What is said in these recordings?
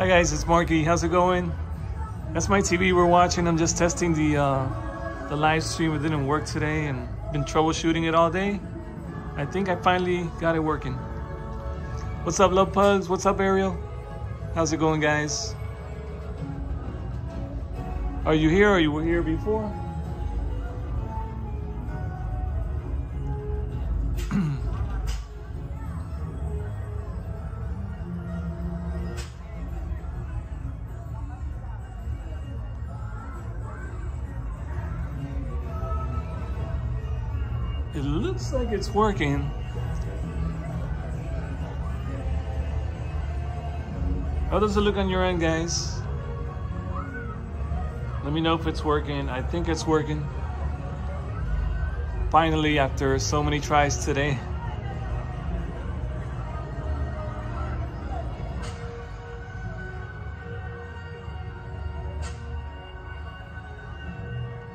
Hi guys, it's Marky. How's it going? That's my TV we're watching. I'm just testing the uh, the live stream. It didn't work today and been troubleshooting it all day. I think I finally got it working. What's up, Love Pugs? What's up, Ariel? How's it going, guys? Are you here or you were here before? Looks like it's working. How does it look on your end, guys? Let me know if it's working. I think it's working. Finally, after so many tries today.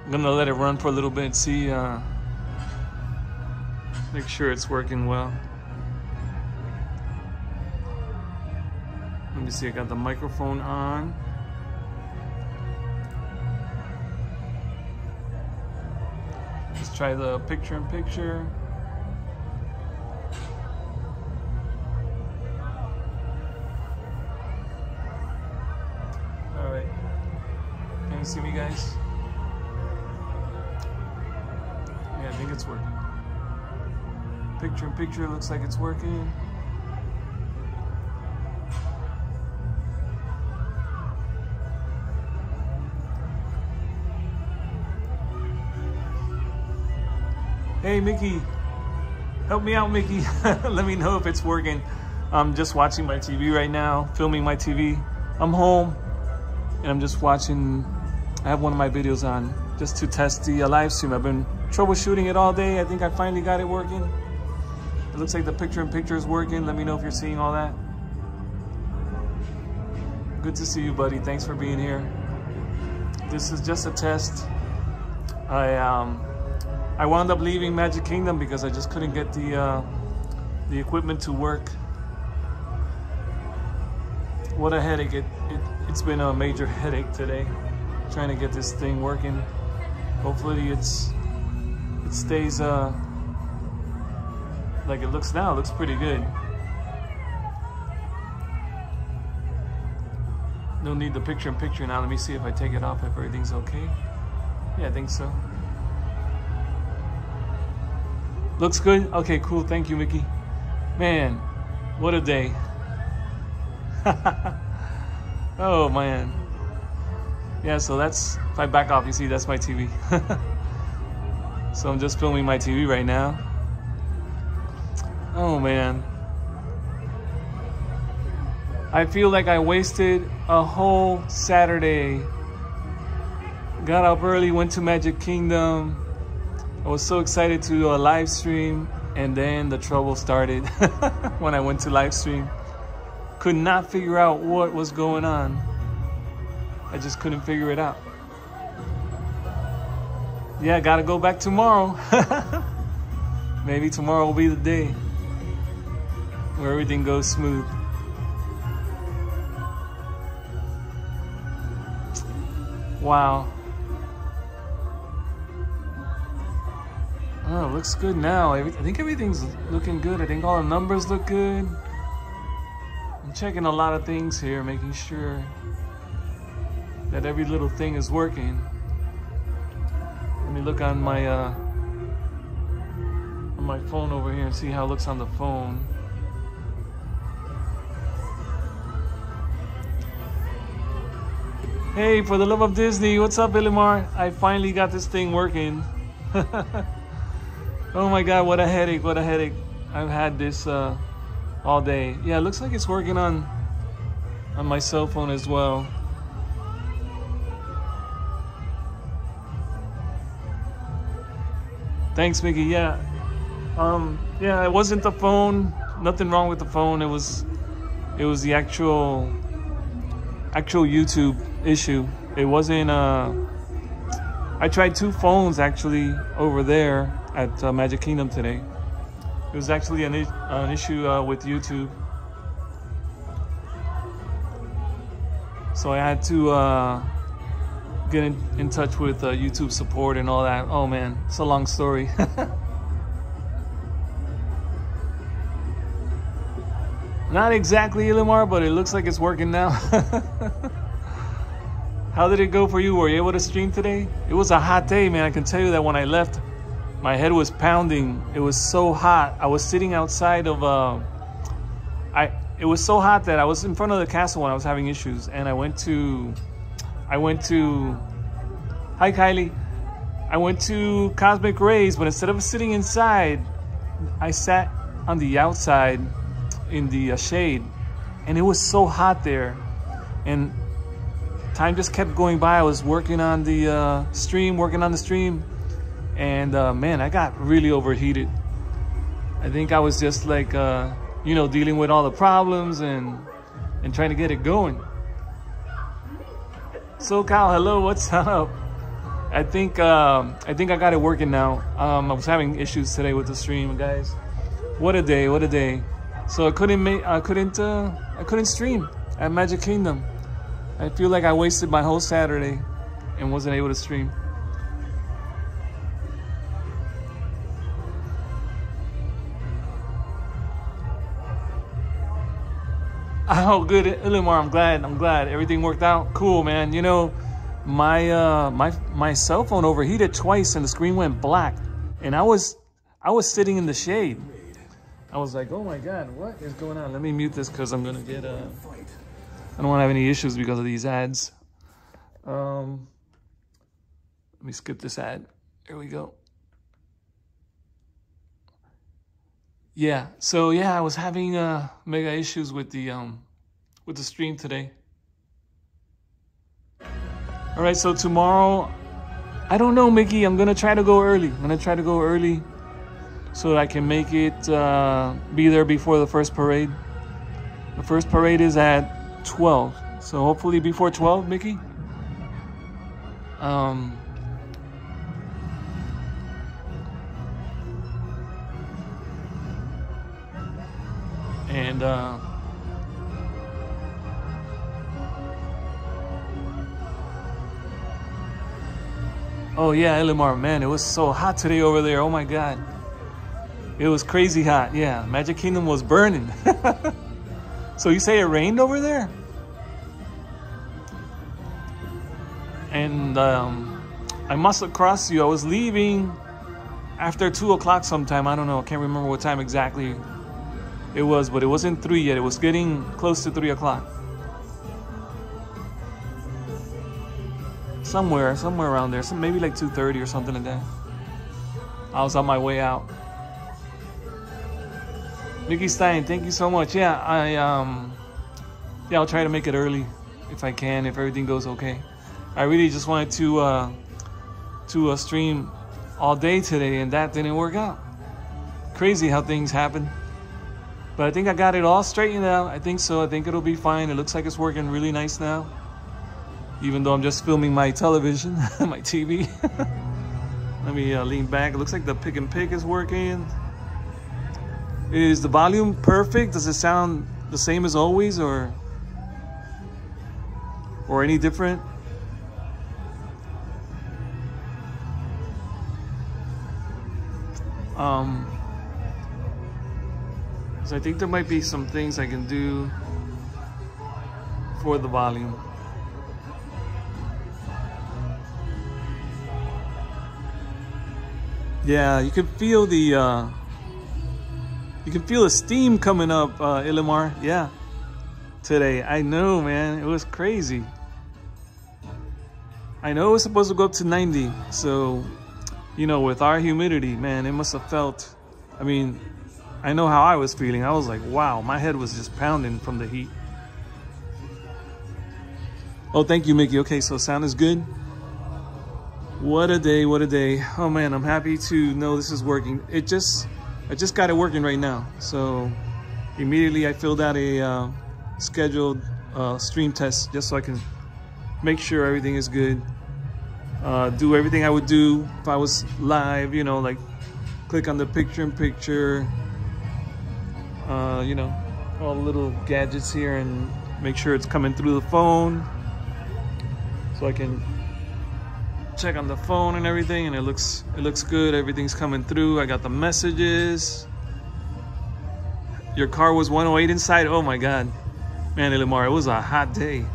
I'm gonna let it run for a little bit, see uh, Make sure it's working well. Let me see, I got the microphone on. Let's try the picture in picture. Picture in picture looks like it's working. Hey Mickey, help me out Mickey. Let me know if it's working. I'm just watching my TV right now, filming my TV. I'm home and I'm just watching, I have one of my videos on just to test the uh, live stream. I've been troubleshooting it all day. I think I finally got it working. It looks like the picture in picture is working. Let me know if you're seeing all that. Good to see you, buddy. Thanks for being here. This is just a test. I um, I wound up leaving Magic Kingdom because I just couldn't get the uh, the equipment to work. What a headache! It, it it's been a major headache today, trying to get this thing working. Hopefully, it's it stays uh like it looks now, it looks pretty good. No need the picture in picture now. Let me see if I take it off, if everything's okay. Yeah, I think so. Looks good? Okay, cool. Thank you, Mickey. Man, what a day. oh, man. Yeah, so that's, if I back off, you see, that's my TV. so I'm just filming my TV right now. Oh man. I feel like I wasted a whole Saturday. Got up early, went to Magic Kingdom. I was so excited to do a live stream and then the trouble started when I went to live stream. Could not figure out what was going on. I just couldn't figure it out. Yeah, gotta go back tomorrow. Maybe tomorrow will be the day where everything goes smooth. Wow. Oh, looks good now. I think everything's looking good. I think all the numbers look good. I'm checking a lot of things here, making sure that every little thing is working. Let me look on my uh, on my phone over here and see how it looks on the phone. Hey, for the love of Disney, what's up, Ilimar? I finally got this thing working. oh my God, what a headache, what a headache. I've had this uh, all day. Yeah, it looks like it's working on, on my cell phone as well. Thanks, Mickey. Yeah. Um, yeah, it wasn't the phone. Nothing wrong with the phone. It was, it was the actual, actual YouTube issue. It wasn't. Uh, I tried two phones actually over there at uh, Magic Kingdom today. It was actually an, an issue uh, with YouTube. So I had to uh, get in, in touch with uh, YouTube support and all that. Oh man, it's a long story. Not exactly Ilimar, but it looks like it's working now. How did it go for you? Were you able to stream today? It was a hot day, man. I can tell you that when I left, my head was pounding. It was so hot. I was sitting outside of uh, I it was so hot that I was in front of the castle when I was having issues, and I went to I went to Hi Kylie. I went to Cosmic Rays, but instead of sitting inside, I sat on the outside in the uh, shade, and it was so hot there, and time just kept going by. I was working on the uh, stream, working on the stream, and uh, man, I got really overheated. I think I was just like, uh, you know, dealing with all the problems and and trying to get it going. So Kyle, hello, what's up? I think um, I think I got it working now. Um, I was having issues today with the stream, guys. What a day! What a day! So I couldn't make I couldn't uh, I couldn't stream at Magic Kingdom. I feel like I wasted my whole Saturday and wasn't able to stream. Oh, good, Ilimar. I'm glad. I'm glad everything worked out. Cool, man. You know, my uh, my my cell phone overheated twice and the screen went black, and I was I was sitting in the shade. I was like, oh my god, what is going on? Let me mute this because I'm gonna get uh, I don't want to have any issues because of these ads. Um, let me skip this ad. Here we go. Yeah, so yeah, I was having uh, mega issues with the um, with the stream today. All right, so tomorrow, I don't know, Mickey. I'm gonna try to go early. I'm gonna try to go early so that I can make it uh, be there before the first parade. The first parade is at 12, so hopefully before 12, Mickey. Um, and uh, oh yeah, Elimar, man, it was so hot today over there. Oh my god, it was crazy hot. Yeah, Magic Kingdom was burning. so you say it rained over there? And um, I must have crossed you. I was leaving after two o'clock sometime. I don't know. I can't remember what time exactly it was, but it wasn't three yet. It was getting close to three o'clock. Somewhere, somewhere around there. Maybe like 2.30 or something like that. I was on my way out. Mickey Stein, thank you so much. Yeah, I um yeah, I'll try to make it early if I can, if everything goes okay. I really just wanted to uh to uh, stream all day today and that didn't work out. Crazy how things happen. But I think I got it all straightened out. I think so. I think it'll be fine. It looks like it's working really nice now. Even though I'm just filming my television, my TV. Let me uh, lean back. It looks like the pick and pick is working. Is the volume perfect? Does it sound the same as always or or any different? Um, so I think there might be some things I can do for the volume. Yeah, you can feel the uh, you can feel the steam coming up, uh, Ilimar. Yeah, today. I know, man. It was crazy. I know it was supposed to go up to 90. So, you know, with our humidity, man, it must have felt, I mean, I know how I was feeling. I was like, wow, my head was just pounding from the heat. Oh, thank you, Mickey. Okay, so sound is good. What a day, what a day. Oh man, I'm happy to know this is working. It just, I just got it working right now. So immediately I filled out a uh, scheduled uh, stream test just so I can make sure everything is good. Uh, do everything I would do if I was live, you know, like click on the picture in picture, uh, you know, all the little gadgets here and make sure it's coming through the phone. so I can check on the phone and everything and it looks it looks good. Everything's coming through. I got the messages. Your car was 108 inside? Oh my god. Man Lamar it was a hot day.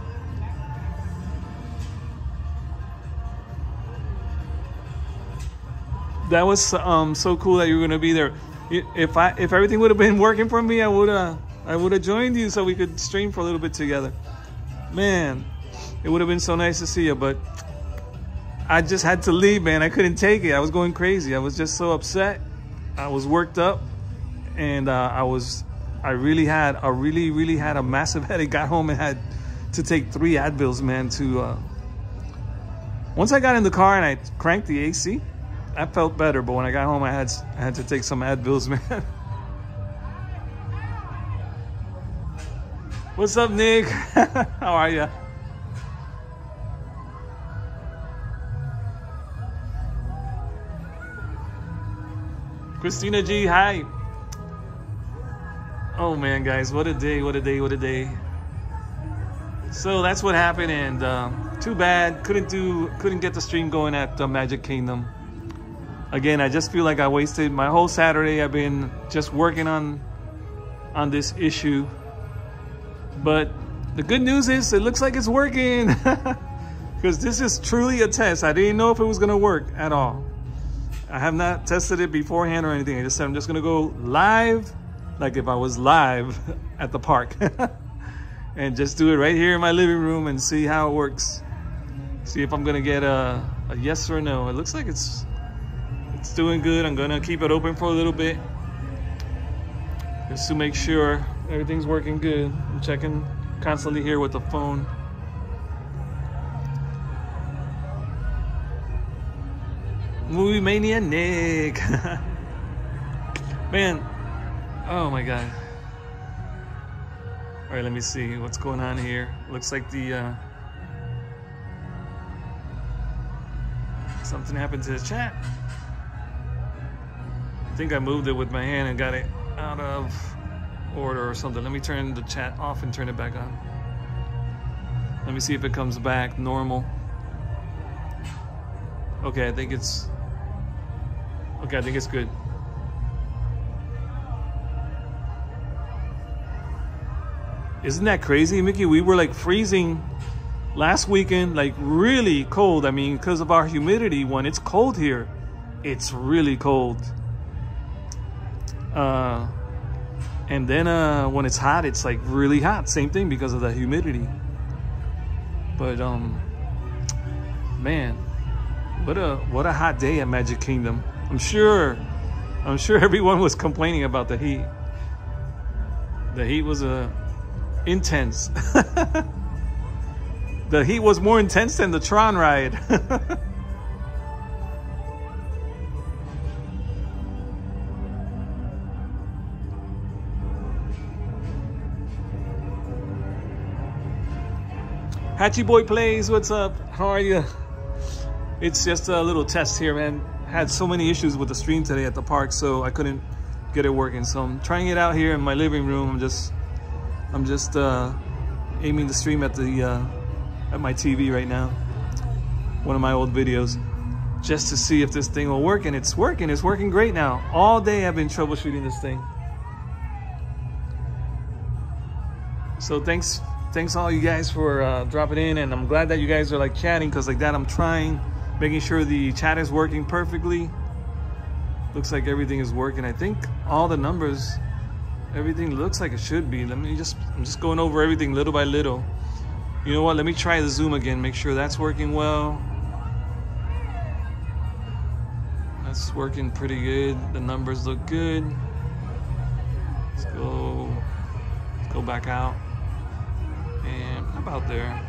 That was um, so cool that you were gonna be there. If I if everything would have been working for me I would have I would have joined you so we could stream for a little bit together. Man it would have been so nice to see you but I just had to leave, man. I couldn't take it. I was going crazy. I was just so upset. I was worked up and uh, I was, I really had, I really, really had a massive headache. Got home and had to take three Advils, man, to, uh, once I got in the car and I cranked the AC, I felt better. But when I got home, I had, I had to take some Advils, man. What's up, Nick? How are you? Christina G, hi. Oh man, guys, what a day, what a day, what a day. So that's what happened, and um, too bad. Couldn't do, couldn't get the stream going at the Magic Kingdom. Again, I just feel like I wasted my whole Saturday. I've been just working on, on this issue. But the good news is, it looks like it's working. Because this is truly a test. I didn't know if it was gonna work at all. I have not tested it beforehand or anything. I just said I'm just gonna go live, like if I was live at the park. and just do it right here in my living room and see how it works. See if I'm gonna get a, a yes or no. It looks like it's it's doing good. I'm gonna keep it open for a little bit. Just to make sure everything's working good. I'm checking constantly here with the phone. Movie Mania Nick. Man, oh my god. All right, let me see what's going on here. Looks like the uh, something happened to the chat. I think I moved it with my hand and got it out of order or something. Let me turn the chat off and turn it back on. Let me see if it comes back normal. Okay, I think it's Okay, I think it's good. Isn't that crazy, Mickey? We were like freezing last weekend, like really cold. I mean, because of our humidity, when it's cold here, it's really cold. Uh, and then uh, when it's hot, it's like really hot. Same thing because of the humidity. But um, man, what a what a hot day at Magic Kingdom. I'm sure, I'm sure everyone was complaining about the heat. The heat was uh, intense. the heat was more intense than the Tron ride. Hatchy Boy Plays, what's up? How are you? It's just a little test here, man had so many issues with the stream today at the park, so I couldn't get it working. So I'm trying it out here in my living room. I'm just, I'm just uh, aiming the stream at the uh, at my TV right now. One of my old videos, just to see if this thing will work, and it's working. It's working great now. All day I've been troubleshooting this thing. So thanks, thanks all you guys for uh, dropping in, and I'm glad that you guys are like chatting because like that I'm trying making sure the chat is working perfectly. Looks like everything is working. I think all the numbers, everything looks like it should be. Let me just, I'm just going over everything little by little. You know what, let me try the Zoom again, make sure that's working well. That's working pretty good. The numbers look good. Let's go, let's go back out. And about there.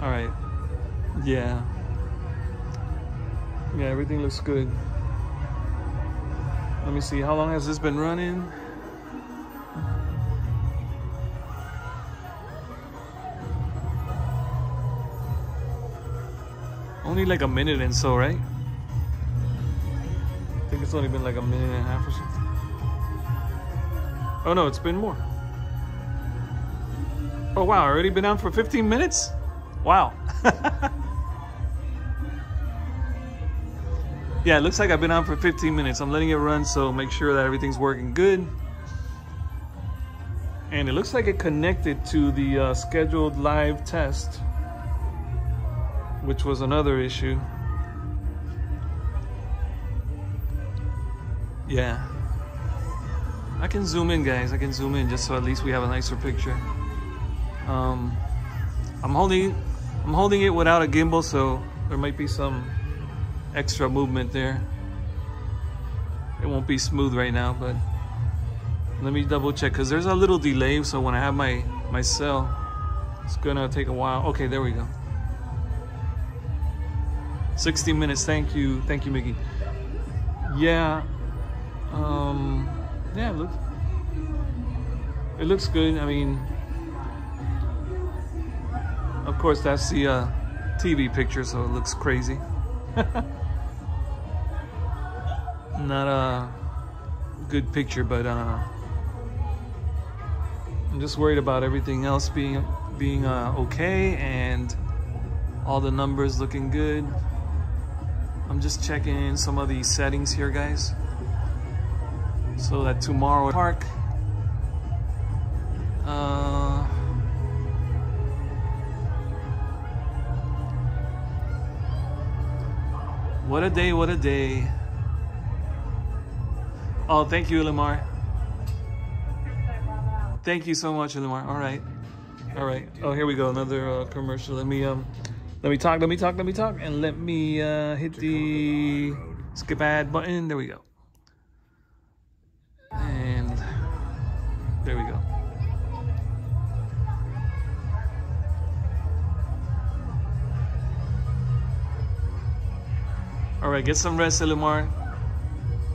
All right. Yeah. Yeah, everything looks good. Let me see, how long has this been running? Only like a minute and so, right? I think it's only been like a minute and a half or something. Oh no, it's been more. Oh wow, already been on for 15 minutes? Wow. yeah, it looks like I've been on for 15 minutes. I'm letting it run, so make sure that everything's working good. And it looks like it connected to the uh, scheduled live test, which was another issue. Yeah. I can zoom in, guys. I can zoom in just so at least we have a nicer picture. Um, I'm holding, I'm holding it without a gimbal, so there might be some extra movement there. It won't be smooth right now, but let me double check because there's a little delay. So when I have my my cell, it's gonna take a while. Okay, there we go. 60 minutes. Thank you, thank you, Mickey. Yeah. Um, yeah, it looks it looks good. I mean, of course, that's the uh, TV picture, so it looks crazy. Not a good picture, but uh, I'm just worried about everything else being being uh, okay and all the numbers looking good. I'm just checking some of these settings here, guys so that tomorrow park uh, what a day what a day oh thank you Lamar thank you so much Lamar all right. All right. Oh here we go. Another uh, commercial. Let me um let me talk let me talk let me talk and let me uh, hit the skip ad button. There we go. And There we go. All right, get some rest, Elimar.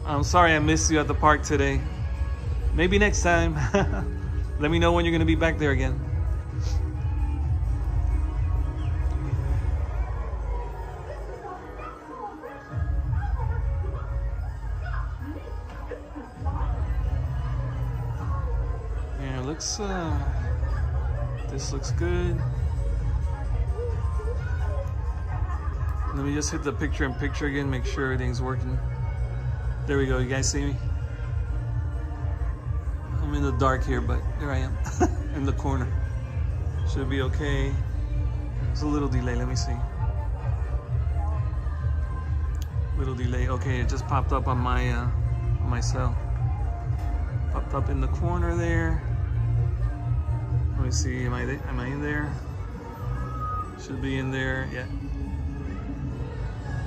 I'm sorry I missed you at the park today. Maybe next time. Let me know when you're going to be back there again. Yeah, looks, uh, this looks good. Let me just hit the picture in picture again, make sure everything's working. There we go, you guys see me? I'm in the dark here, but there I am, in the corner. Should be okay. There's a little delay, let me see. Little delay, okay, it just popped up on my, uh, my cell. Popped up in the corner there. Let me see, am I, am I in there? Should be in there, yeah.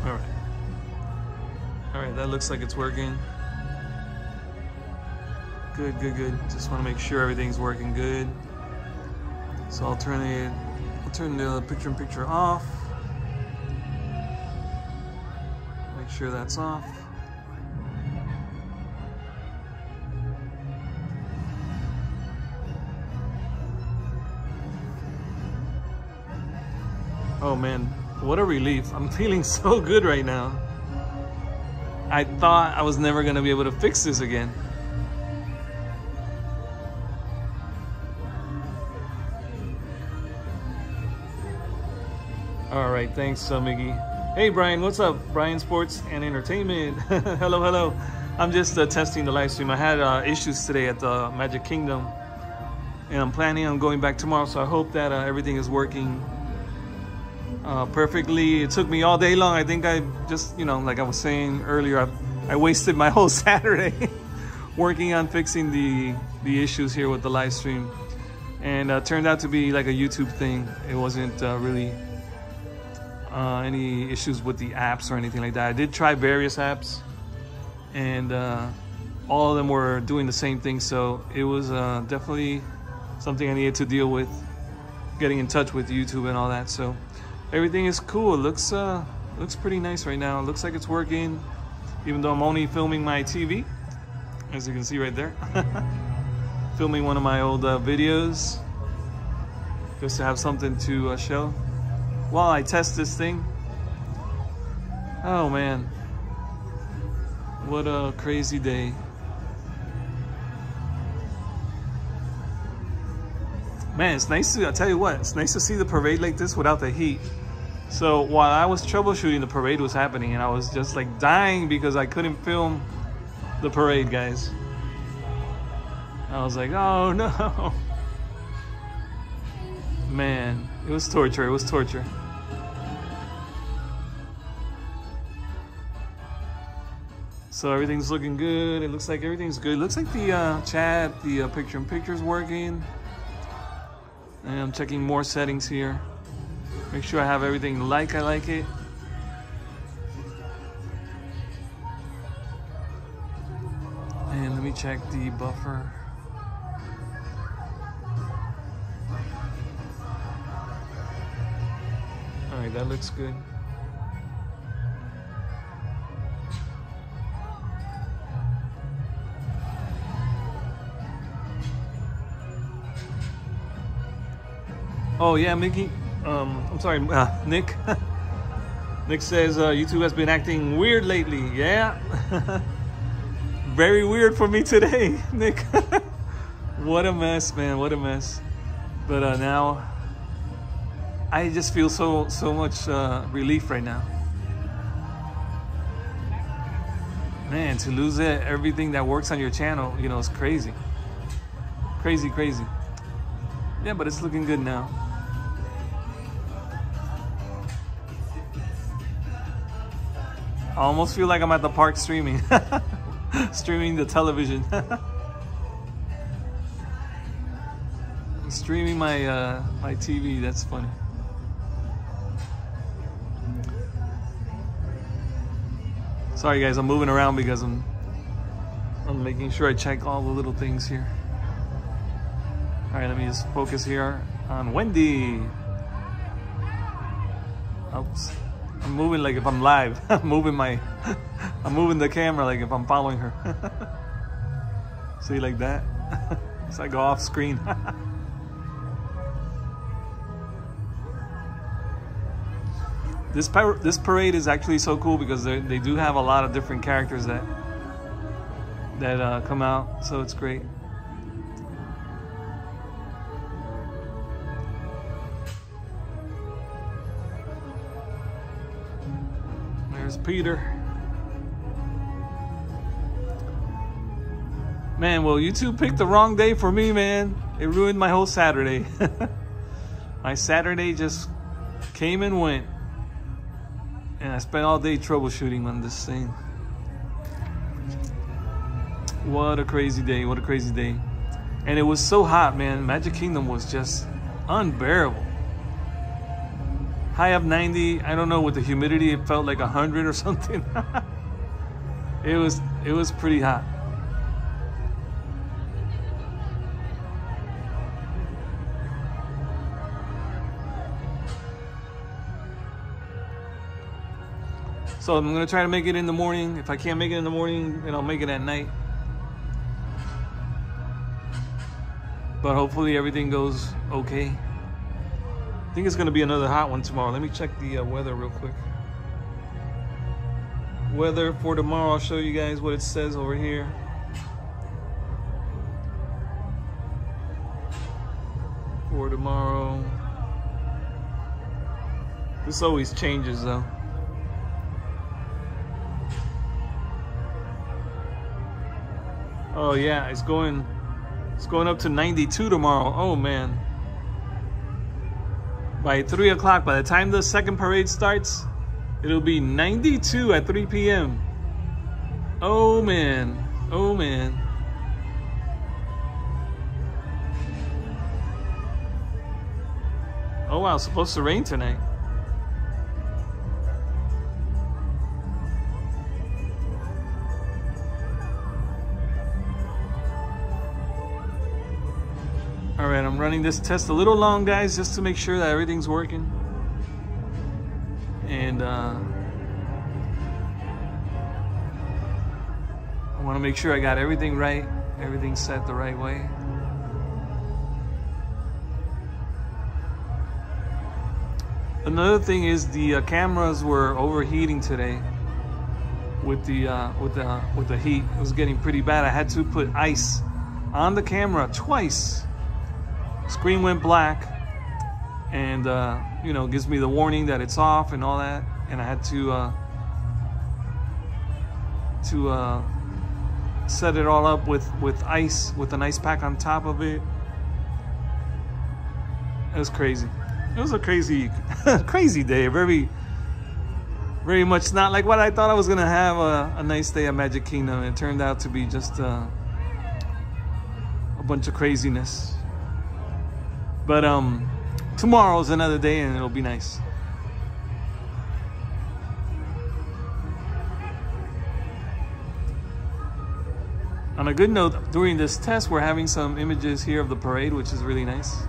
All right. Right, that looks like it's working. Good, good, good. Just want to make sure everything's working good. So I'll turn it, I'll turn the picture-in-picture -picture off. Make sure that's off. Oh man, what a relief. I'm feeling so good right now. I thought I was never gonna be able to fix this again. All right, thanks, uh, Miggy. Hey, Brian, what's up? Brian Sports and Entertainment. hello, hello. I'm just uh, testing the live stream. I had uh, issues today at the Magic Kingdom, and I'm planning on going back tomorrow, so I hope that uh, everything is working uh, perfectly. It took me all day long. I think I just, you know, like I was saying earlier, I, I wasted my whole Saturday working on fixing the, the issues here with the live stream. And uh, turned out to be like a YouTube thing. It wasn't uh, really uh, any issues with the apps or anything like that. I did try various apps and uh, all of them were doing the same thing. So it was uh, definitely something I needed to deal with getting in touch with YouTube and all that. So everything is cool. It looks uh, looks pretty nice right now. It looks like it's working, even though I'm only filming my TV, as you can see right there. filming one of my old uh, videos, just to have something to uh, show while I test this thing. Oh man, what a crazy day. Man, it's nice to, I'll tell you what, it's nice to see the parade like this without the heat. So while I was troubleshooting, the parade was happening and I was just like dying because I couldn't film the parade, guys. I was like, oh no. Man, it was torture, it was torture. So everything's looking good. It looks like everything's good. It looks like the uh, chat, the uh, picture in picture is working. And I'm checking more settings here. Make sure I have everything like I like it. And let me check the buffer. All right, that looks good. Oh yeah, Mickey. Um, I'm sorry, uh, Nick. Nick says uh, YouTube has been acting weird lately. Yeah, very weird for me today, Nick. what a mess, man. What a mess. But uh, now, I just feel so so much uh, relief right now. Man, to lose it, everything that works on your channel, you know, it's crazy. Crazy, crazy. Yeah, but it's looking good now. I almost feel like I'm at the park streaming. streaming the television. I'm streaming my uh, my TV, that's funny. Sorry guys, I'm moving around because I'm I'm making sure I check all the little things here. All right, let me just focus here on Wendy. Oops. I'm moving like if I'm live. I'm moving my, I'm moving the camera like if I'm following her. See like that? so I go off screen. this par this parade is actually so cool because they they do have a lot of different characters that that uh, come out, so it's great. Peter. Man, well, YouTube picked the wrong day for me, man. It ruined my whole Saturday. my Saturday just came and went. And I spent all day troubleshooting on this thing. What a crazy day. What a crazy day. And it was so hot, man. Magic Kingdom was just unbearable high up 90 i don't know with the humidity it felt like 100 or something it was it was pretty hot So I'm gonna try to make it in the morning. If I can't make it in the morning, then I'll make it at night. But hopefully everything goes okay. I think it's to be another hot one tomorrow. Let me check the uh, weather real quick. Weather for tomorrow, I'll show you guys what it says over here. For tomorrow. This always changes though. Oh yeah, it's going it's going up to 92 tomorrow. Oh man by 3 o'clock. By the time the second parade starts, it'll be 92 at 3 p.m. Oh man, oh man. Oh wow, it's supposed to rain tonight. All right, I'm running this test a little long, guys, just to make sure that everything's working. And uh, I want to make sure I got everything right, everything set the right way. Another thing is the uh, cameras were overheating today with the uh, with the with the heat. It was getting pretty bad. I had to put ice on the camera twice screen went black and uh, you know gives me the warning that it's off and all that and I had to uh, to uh, set it all up with with ice with an ice pack on top of it. It was crazy. It was a crazy crazy day. Very very much not like what I thought I was gonna have a, a nice day at Magic Kingdom. It turned out to be just uh, a bunch of craziness but um tomorrow's another day and it'll be nice. On a good note, during this test, we're having some images here of the parade, which is really nice.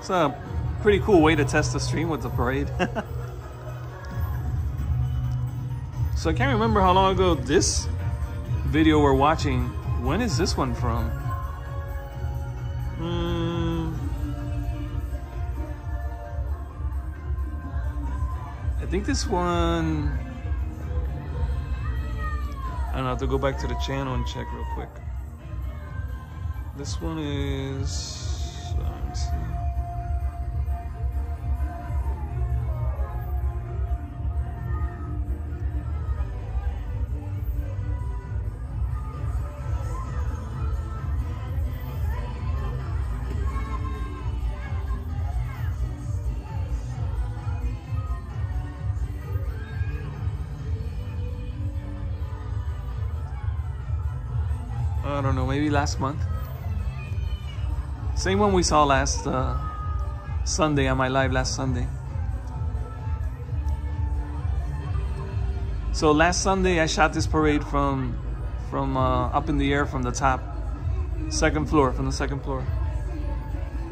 It's a pretty cool way to test the stream with the parade. so I can't remember how long ago this video we're watching, when is this one from? Hmm. I think this one, I don't know, I have to go back to the channel and check real quick. This one is, Last month. Same one we saw last uh, Sunday on my live last Sunday. So last Sunday I shot this parade from from uh, up in the air from the top, second floor, from the second floor.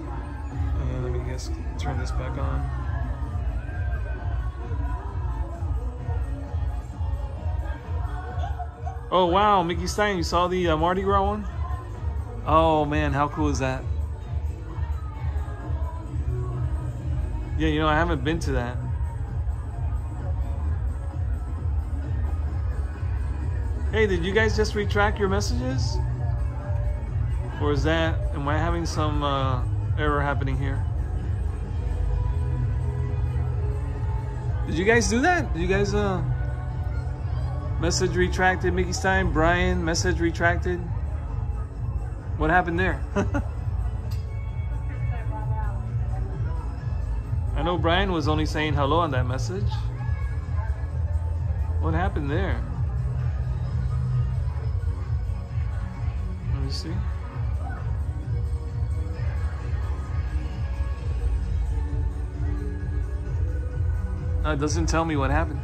Uh, let me guess, turn this back on. Oh wow, Mickey Stein, you saw the uh, Mardi Gras one? Oh man, how cool is that? Yeah, you know, I haven't been to that. Hey, did you guys just retract your messages? Or is that, am I having some uh, error happening here? Did you guys do that? Did you guys, uh, Message retracted, Mickey Stein. Brian, message retracted. What happened there? I know Brian was only saying hello on that message. What happened there? Let me see. No, it doesn't tell me what happened.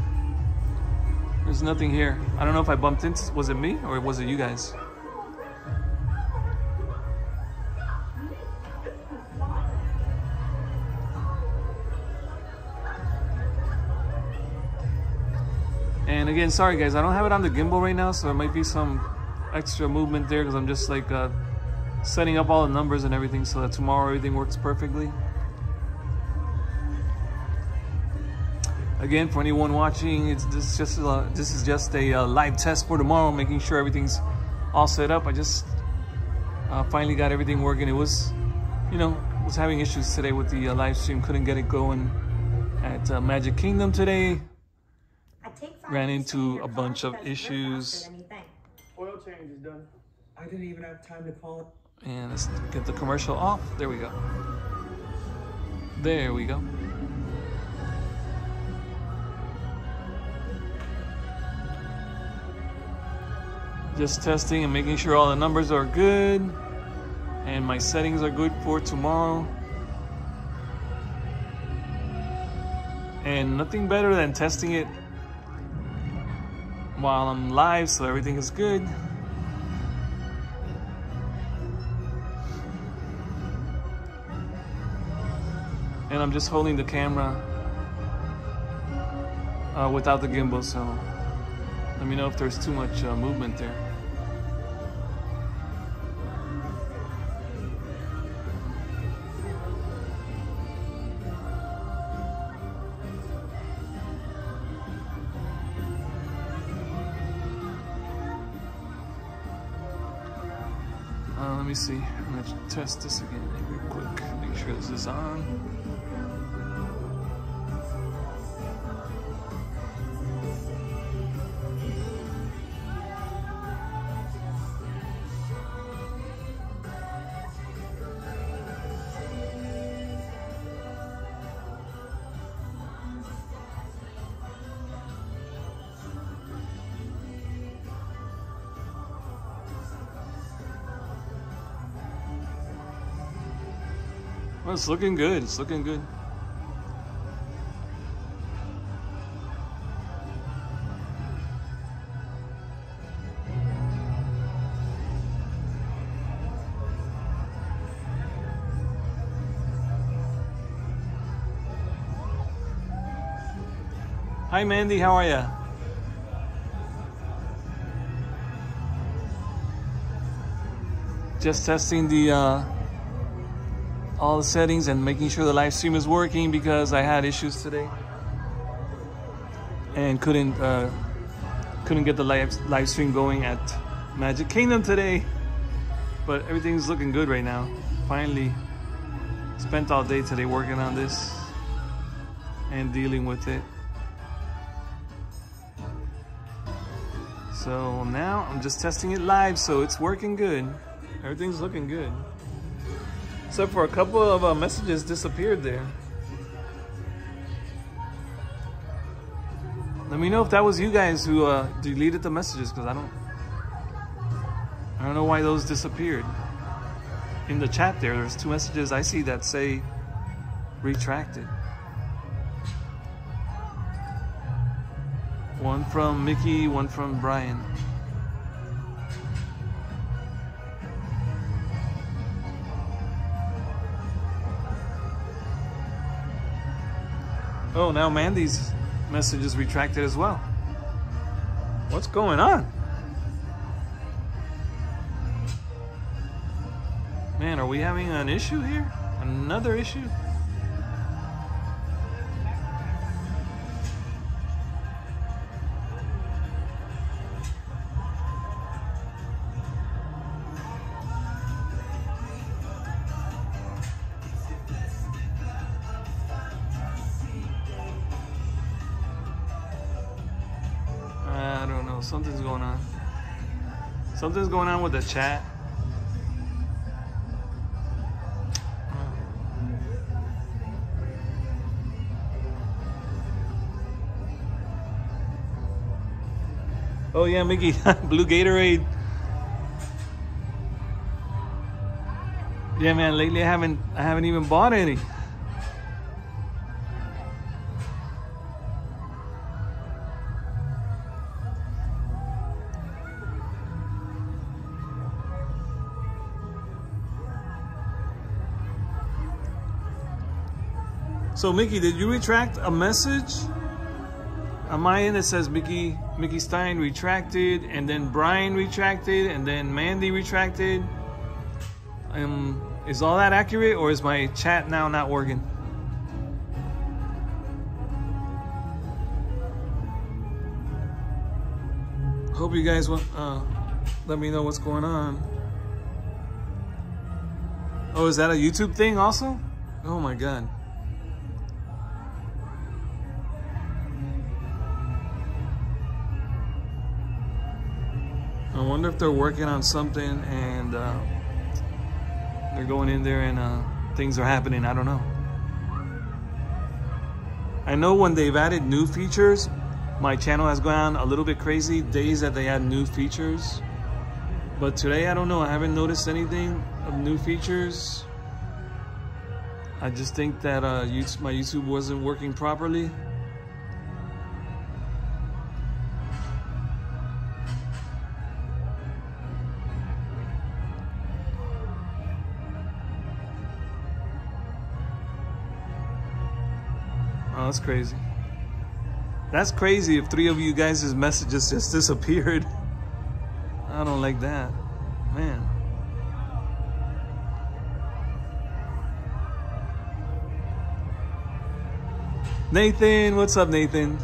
There's nothing here. I don't know if I bumped into, was it me or was it you guys? Again, sorry guys, I don't have it on the gimbal right now, so there might be some extra movement there because I'm just like uh, setting up all the numbers and everything so that tomorrow everything works perfectly. Again, for anyone watching, it's this just uh, this is just a uh, live test for tomorrow, making sure everything's all set up. I just uh, finally got everything working. It was, you know, was having issues today with the uh, live stream. Couldn't get it going at uh, Magic Kingdom today. Ran into a bunch of issues. Oil change is done. I didn't even have time to call it. And let's get the commercial off. There we go. There we go. just testing and making sure all the numbers are good and my settings are good for tomorrow and nothing better than testing it while I'm live so everything is good and I'm just holding the camera uh, without the gimbal so let me know if there's too much uh, movement there. See. I'm gonna test this again real quick. Make sure this is on. It's looking good. It's looking good. Hi, Mandy. How are you? Just testing the uh, all the settings and making sure the live stream is working because I had issues today and couldn't uh, couldn't get the live live stream going at Magic Kingdom today. But everything's looking good right now. Finally, spent all day today working on this and dealing with it. So now I'm just testing it live, so it's working good. Everything's looking good. Except for a couple of uh, messages disappeared there. Let me know if that was you guys who uh, deleted the messages because I don't I don't know why those disappeared. In the chat there, there's two messages I see that say retracted. One from Mickey, one from Brian. Oh, now Mandy's message is retracted as well. What's going on? Man, are we having an issue here? Another issue? Something's going on with the chat. Oh yeah, Mickey, blue Gatorade. Yeah, man. Lately, I haven't, I haven't even bought any. So Mickey, did you retract a message? On my end, it says Mickey Mickey Stein retracted, and then Brian retracted, and then Mandy retracted. Um, is all that accurate, or is my chat now not working? Hope you guys want uh, let me know what's going on. Oh, is that a YouTube thing also? Oh my god. If they're working on something and uh, they're going in there and uh, things are happening. I don't know. I know when they've added new features, my channel has gone a little bit crazy days that they add new features. But today, I don't know. I haven't noticed anything of new features. I just think that uh, my YouTube wasn't working properly. Oh, that's crazy. That's crazy if three of you guys' messages just disappeared. I don't like that. Man. Nathan, what's up, Nathan?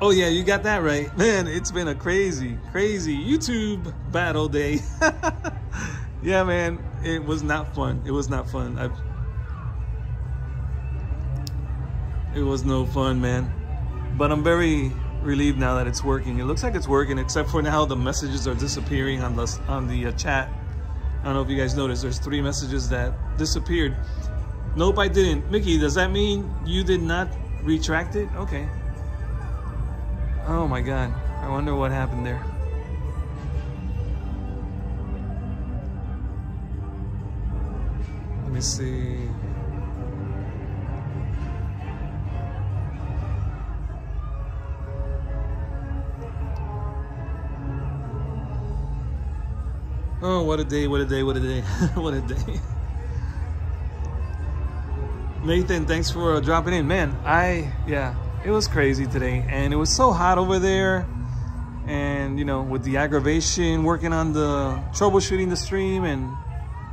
Oh, yeah, you got that right. Man, it's been a crazy, crazy YouTube battle day. yeah, man, it was not fun. It was not fun. I, it was no fun, man. But I'm very relieved now that it's working. It looks like it's working, except for now the messages are disappearing on the on the uh, chat. I don't know if you guys noticed. There's three messages that disappeared. Nope, I didn't. Mickey, does that mean you did not retract it? Okay. Oh my God. I wonder what happened there. Let me see. Oh, what a day, what a day, what a day, what a day. Nathan, thanks for uh, dropping in. Man, I, yeah, it was crazy today. And it was so hot over there. And, you know, with the aggravation, working on the troubleshooting the stream and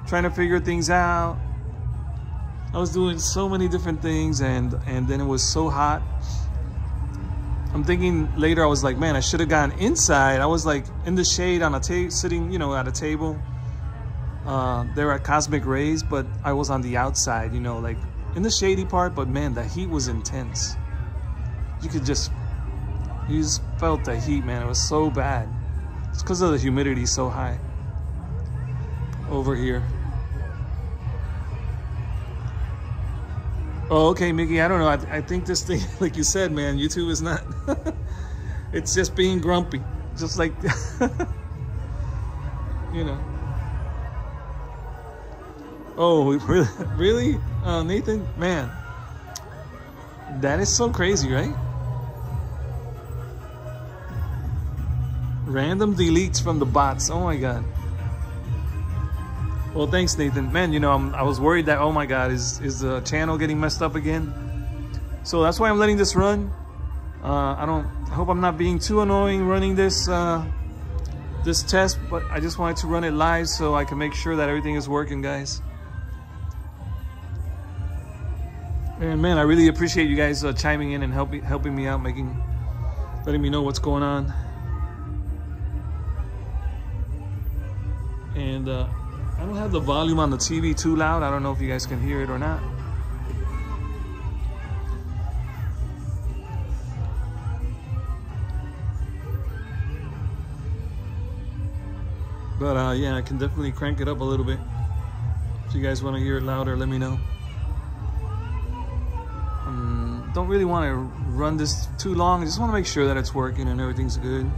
trying to figure things out. I was doing so many different things and, and then it was so hot. I'm thinking later, I was like, man, I should have gone inside. I was like in the shade on a table, sitting, you know, at a table. Uh, there at Cosmic Rays, but I was on the outside, you know, like in the shady part. But man, the heat was intense. You could just, you just felt the heat, man. It was so bad. It's because of the humidity so high over here. Oh, okay, Mickey. I don't know. I, I think this thing, like you said, man, YouTube is not. it's just being grumpy, just like you know. Oh, really? Really, uh, Nathan? Man, that is so crazy, right? Random deletes from the bots. Oh my god. Well, thanks, Nathan. Man, you know, I'm, i was worried that, oh my God, is, is the channel getting messed up again? So that's why I'm letting this run. Uh, I don't, I hope I'm not being too annoying running this, uh, this test, but I just wanted to run it live so I can make sure that everything is working, guys. And man, I really appreciate you guys uh, chiming in and helping helping me out, making, letting me know what's going on. And uh, I don't have the volume on the TV too loud. I don't know if you guys can hear it or not. But uh, yeah, I can definitely crank it up a little bit. If you guys want to hear it louder, let me know. Um, don't really want to run this too long. I just want to make sure that it's working and everything's good.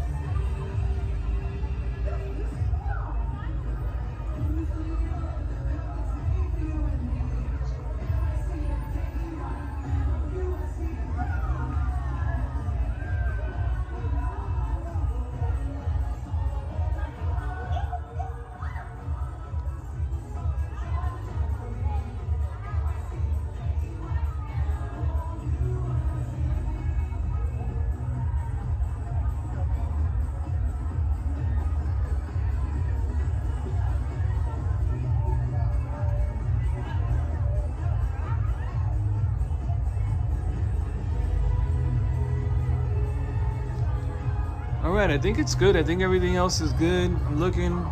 Right. I think it's good. I think everything else is good. I'm looking.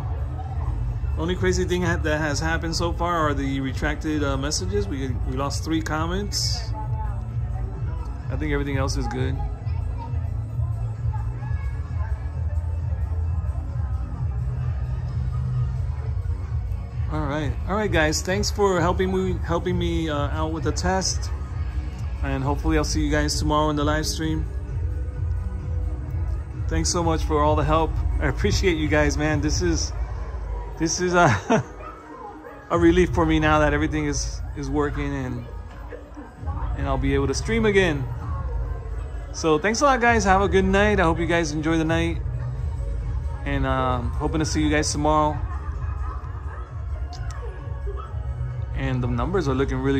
Only crazy thing that has happened so far are the retracted uh, messages. We, we lost three comments. I think everything else is good. All right, all right, guys. Thanks for helping me helping me uh, out with the test, and hopefully I'll see you guys tomorrow in the live stream. Thanks so much for all the help. I appreciate you guys, man. This is this is a, a relief for me now that everything is is working and and I'll be able to stream again. So thanks a lot, guys. Have a good night. I hope you guys enjoy the night. And um, hoping to see you guys tomorrow. And the numbers are looking really